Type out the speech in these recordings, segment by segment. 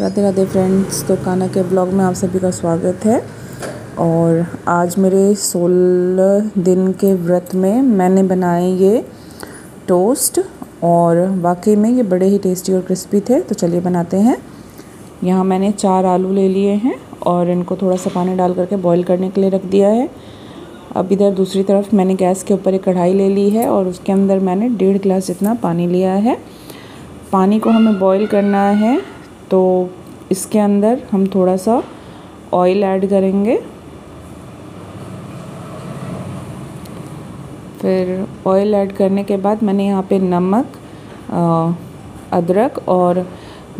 Radhe Radhe friends तो काना के ब्लॉग में आप सभी का स्वागत है। और आज मेरे सोलह दिन के व्रत में मैंने बनाए ये टोस्ट, और वाकई में ये बड़े ही टेस्टी और क्रिस्पी थे तो चलिए बनाते हैं। यहाँ मैंने चार आलू ले लिए हैं, और इनको थोड़ा सा पानी डाल करके बॉईल करने के लिए रख दिया है। अब इधर दूसरी तरफ़ मैंने गैस के ऊपर एक कढ़ाई ले ली है, और उसके अंदर मैंने डेढ़ गिलास जितना पानी लिया है। पानी को हमें बॉईल करना है तो इसके अंदर हम थोड़ा सा ऑयल ऐड करेंगे। फिर ऑयल ऐड करने के बाद मैंने यहाँ पे नमक अदरक और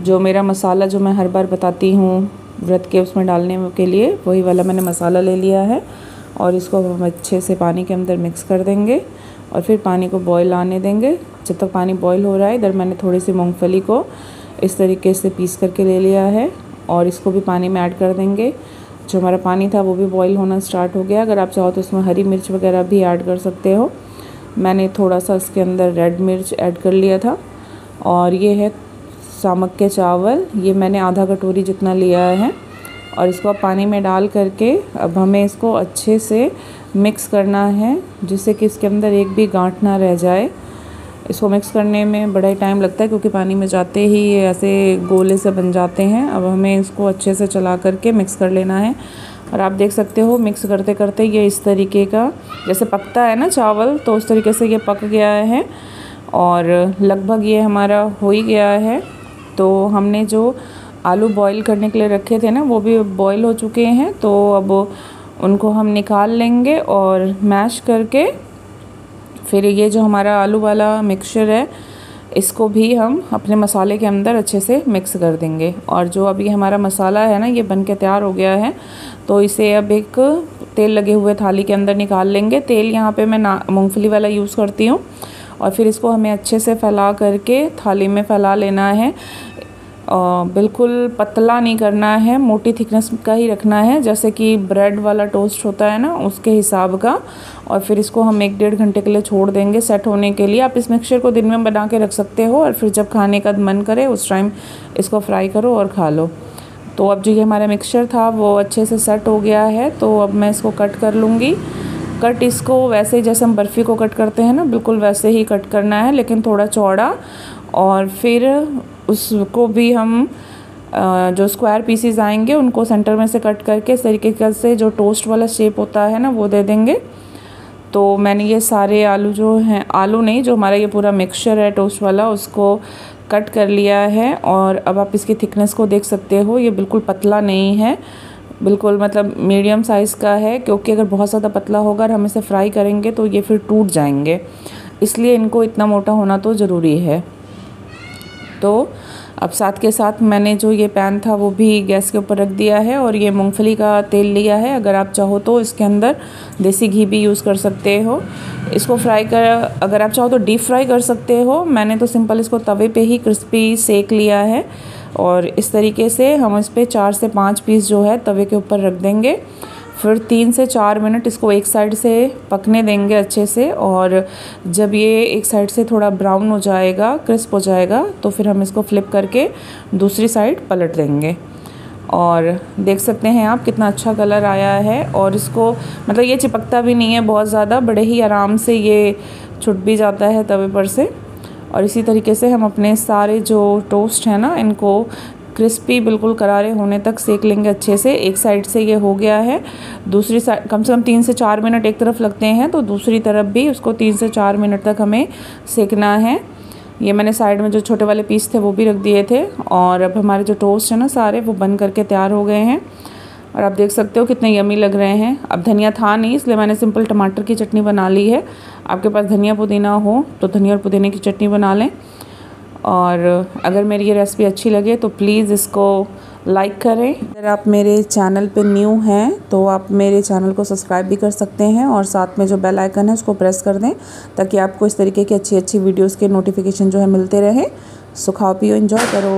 जो मेरा मसाला जो मैं हर बार बताती हूँ व्रत के उसमें डालने के लिए, वही वाला मैंने मसाला ले लिया है और इसको हम अच्छे से पानी के अंदर मिक्स कर देंगे और फिर पानी को बॉईल आने देंगे। जब तक पानी बॉईल हो रहा है, इधर मैंने थोड़ी सी मूँगफली को इस तरीके से पीस करके ले लिया है और इसको भी पानी में ऐड कर देंगे। जो हमारा पानी था वो भी बॉईल होना स्टार्ट हो गया। अगर आप चाहो तो इसमें हरी मिर्च वगैरह भी ऐड कर सकते हो। मैंने थोड़ा सा इसके अंदर रेड मिर्च ऐड कर लिया था। और ये है सामक के चावल। ये मैंने आधा कटोरी जितना लिया है। और इसको आप पानी में डाल करके अब हमें इसको अच्छे से मिक्स करना है, जिससे कि इसके अंदर एक भी गांठ ना रह जाए। इसको मिक्स करने में बड़ा ही टाइम लगता है क्योंकि पानी में जाते ही ये ऐसे गोले से बन जाते हैं। अब हमें इसको अच्छे से चला करके मिक्स कर लेना है। और आप देख सकते हो मिक्स करते करते ये इस तरीके का, जैसे पकता है ना चावल तो उस तरीके से ये पक गया है। और लगभग ये हमारा हो ही गया है। तो हमने जो आलू बॉईल करने के लिए रखे थे ना, वो भी बॉईल हो चुके हैं। तो अब उनको हम निकाल लेंगे और मैश करके फिर ये जो हमारा आलू वाला मिक्सचर है, इसको भी हम अपने मसाले के अंदर अच्छे से मिक्स कर देंगे। और जो अभी हमारा मसाला है ना, ये बन के तैयार हो गया है तो इसे अब एक तेल लगे हुए थाली के अंदर निकाल लेंगे। तेल यहाँ पे मैं मूंगफली वाला यूज़ करती हूँ। और फिर इसको हमें अच्छे से फैला करके थाली में फैला लेना है। बिल्कुल पतला नहीं करना है, मोटी थिकनेस का ही रखना है। जैसे कि ब्रेड वाला टोस्ट होता है ना, उसके हिसाब का। और फिर इसको हम एक डेढ़ घंटे के लिए छोड़ देंगे सेट होने के लिए। आप इस मिक्सचर को दिन में बना के रख सकते हो और फिर जब खाने का मन करे, उस टाइम इसको फ्राई करो और खा लो। तो अब जो ये हमारा मिक्सचर था, वो अच्छे से सेट हो गया है। तो अब मैं इसको कट कर लूँगी। कट इसको वैसे ही, जैसे हम बर्फ़ी को कट करते हैं ना, बिल्कुल वैसे ही कट करना है, लेकिन थोड़ा चौड़ा। और फिर उसको भी हम जो स्क्वायर पीसीज आएँगे, उनको सेंटर में से कट करके इस तरीके से जो टोस्ट वाला शेप होता है ना, वो दे देंगे। तो मैंने ये सारे आलू जो हैं, आलू नहीं, जो हमारा ये पूरा मिक्सचर है टोस्ट वाला, उसको कट कर लिया है। और अब आप इसकी थिकनेस को देख सकते हो, ये बिल्कुल पतला नहीं है। बिल्कुल मतलब मीडियम साइज़ का है, क्योंकि अगर बहुत ज़्यादा पतला होगा और हम इसे फ्राई करेंगे तो ये फिर टूट जाएँगे। इसलिए इनको इतना मोटा होना तो ज़रूरी है। तो अब साथ के साथ मैंने जो ये पैन था वो भी गैस के ऊपर रख दिया है और ये मूंगफली का तेल लिया है। अगर आप चाहो तो इसके अंदर देसी घी भी यूज़ कर सकते हो। इसको फ्राई कर, अगर आप चाहो तो डीप फ्राई कर सकते हो। मैंने तो सिंपल इसको तवे पे ही क्रिस्पी सेक लिया है और इस तरीके से हम इस पर चार से पाँच पीस जो है तवे के ऊपर रख देंगे। फिर तीन से चार मिनट इसको एक साइड से पकने देंगे अच्छे से, और जब ये एक साइड से थोड़ा ब्राउन हो जाएगा, क्रिस्प हो जाएगा तो फिर हम इसको फ्लिप करके दूसरी साइड पलट देंगे। और देख सकते हैं आप कितना अच्छा कलर आया है, और इसको मतलब ये चिपकता भी नहीं है बहुत ज़्यादा, बड़े ही आराम से ये छुट भी जाता है तवे पर से। और इसी तरीके से हम अपने सारे जो टोस्ट हैं ना, इनको क्रिस्पी बिल्कुल करारे होने तक सेक लेंगे अच्छे से। एक साइड से ये हो गया है। दूसरी साइड कम से कम तीन से चार मिनट एक तरफ़ लगते हैं तो दूसरी तरफ़ भी उसको तीन से चार मिनट तक हमें सेकना है। ये मैंने साइड में जो छोटे वाले पीस थे, वो भी रख दिए थे। और अब हमारे जो टोस्ट हैं ना सारे, वो बन करके तैयार हो गए हैं। और आप देख सकते हो कितने यमी लग रहे हैं। अब धनिया था नहीं, इसलिए मैंने सिंपल टमाटर की चटनी बना ली है। आपके पास धनिया पुदीना हो तो धनिया और पुदीने की चटनी बना लें। और अगर मेरी ये रेसिपी अच्छी लगे तो प्लीज़ इसको लाइक करें। अगर आप मेरे चैनल पे न्यू हैं तो आप मेरे चैनल को सब्सक्राइब भी कर सकते हैं और साथ में जो बेल आइकन है, उसको प्रेस कर दें ताकि आपको इस तरीके की अच्छी अच्छी वीडियोस के नोटिफिकेशन जो है मिलते रहें। सुखाओ पियो इन्जॉय करो।